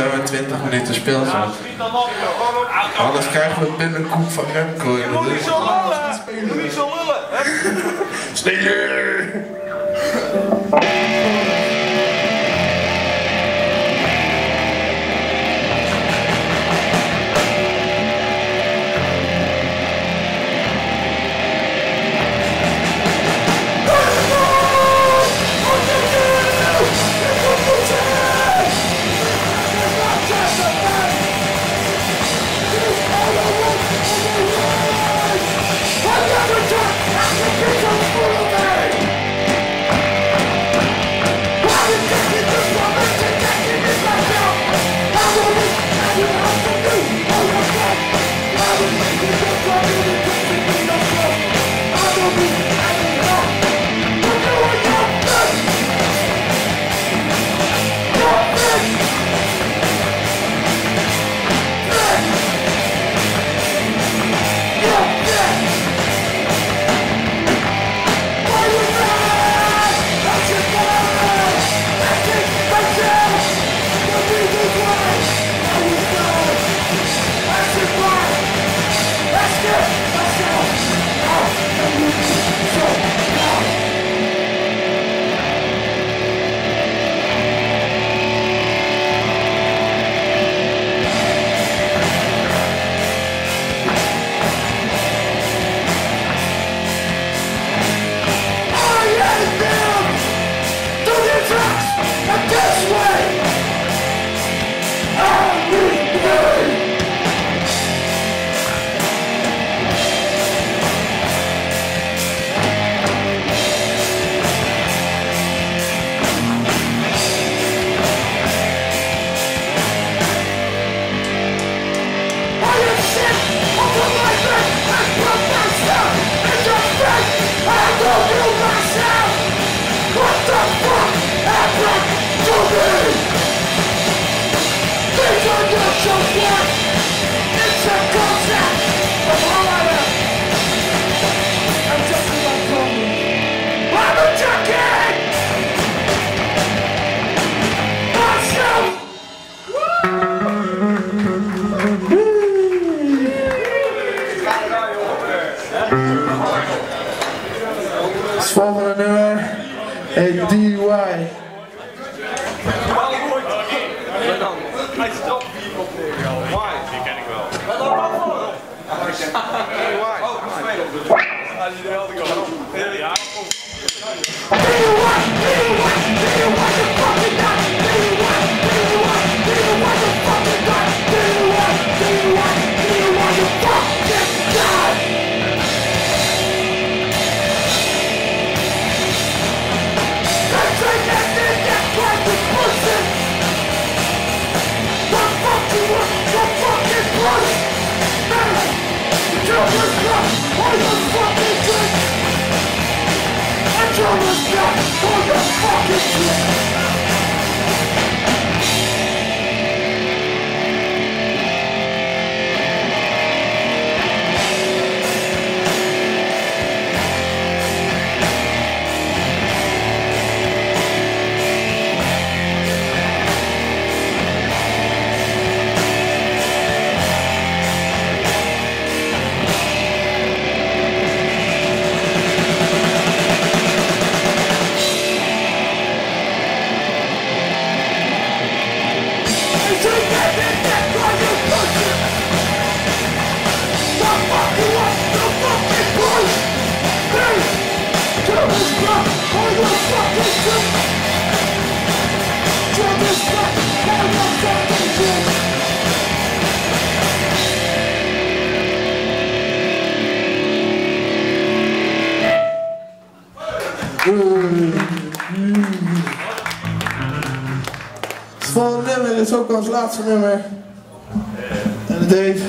hebben we 20 minuten speeltijd. Anders krijgen we binnenkoek van Remco. Je moet niet zo lullen! Je moet niet zo lullen! Sneller! Música and DUI. Hij stapt hier op neer, al. Why? Die ken ik wel. Why? Oh, vervelend. for your fucking life. Nummer is ook ons laatste nummer. En het heet...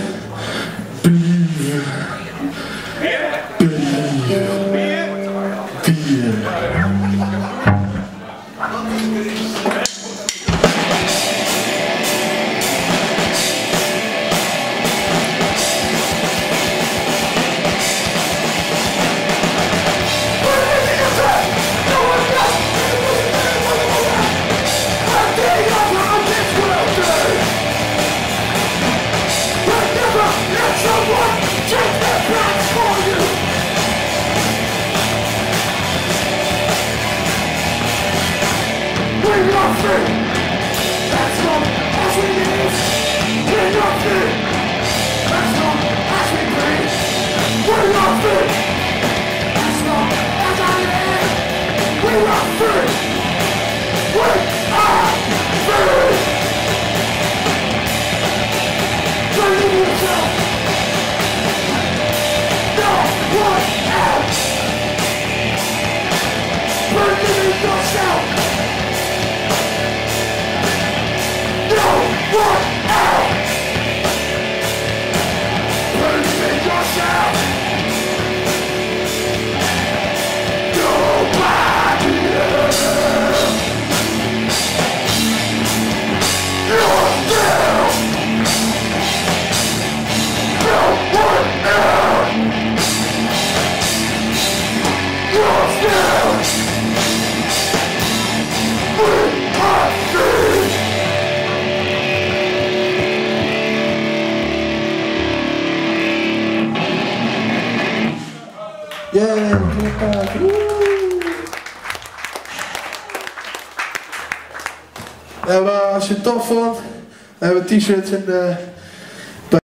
nothing. That's all, all we need. We're nothing. Woe! En maar als je het tof vond, we hebben t-shirts in de